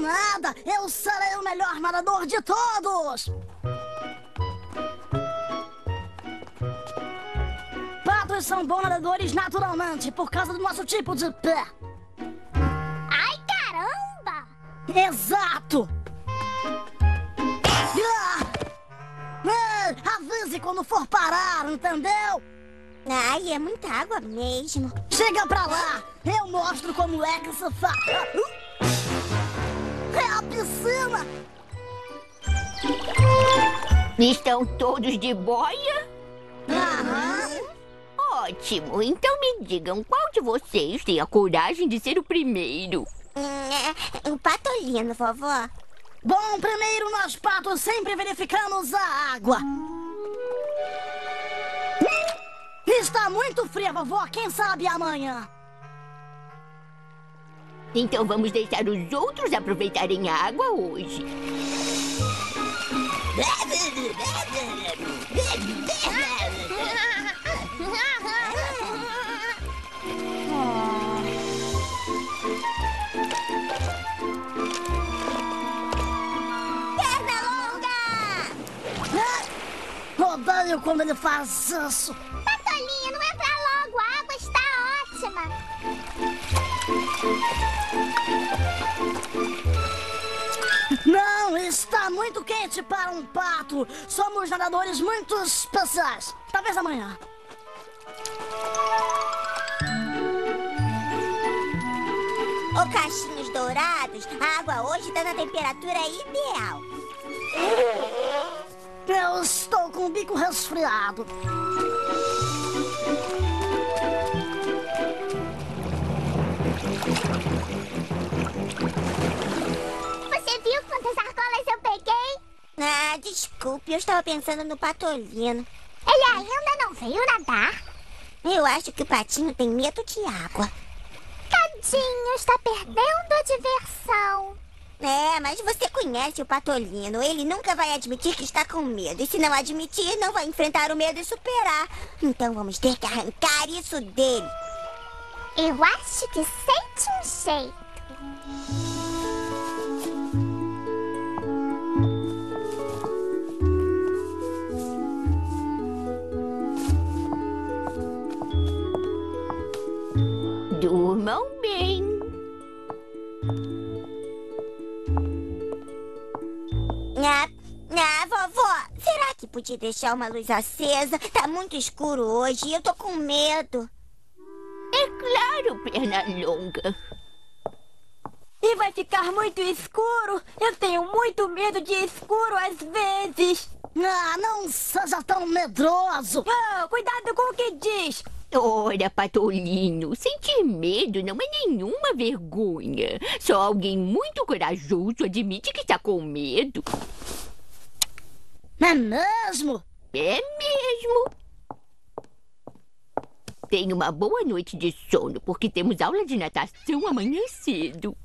nada! Eu serei o melhor nadador de todos! Patos são bons nadadores naturalmente por causa do nosso tipo de pé. Ai, caramba! Exato! Ah! Ei, avise quando for parar, entendeu? Ai, é muita água mesmo. Chega pra lá! Eu mostro como é que se faz. É a piscina! Estão todos de boia? Aham. Ótimo. Então me digam qual de vocês tem a coragem de ser o primeiro? Hum, é, o patolino, vovó. Bom, primeiro nós patos sempre verificamos a água. Está muito fria, vovó. Quem sabe amanhã? Então vamos deixar os outros aproveitarem a água hoje. Perna longa! Ah, Odeio quando ele faz isso. Está muito quente para um pato. Somos nadadores muito especiais. Talvez amanhã. Ô, cachinhos dourados, a água hoje está na temperatura ideal. Eu estou com o bico resfriado. Ah, desculpe, eu estava pensando no patolino. Ele ainda não veio nadar. Eu acho que o patinho tem medo de água. Tadinho, está perdendo a diversão. É, mas você conhece o patolino. Ele nunca vai admitir que está com medo. E se não admitir, não vai enfrentar o medo e superar. Então vamos ter que arrancar isso dele. Eu acho que sente um jeito. Durmam bem. Ah, ah, vovó, será que podia deixar uma luz acesa? Tá muito escuro hoje e eu tô com medo. É claro, perna longa. E vai ficar muito escuro. Eu tenho muito medo de escuro às vezes. Ah, não seja tão medroso. Oh, cuidado com o que diz. Ora, Patolino, sentir medo não é nenhuma vergonha. Só alguém muito corajoso admite que está com medo. É mesmo? É mesmo. Tenha uma boa noite de sono, porque temos aula de natação amanhã cedo.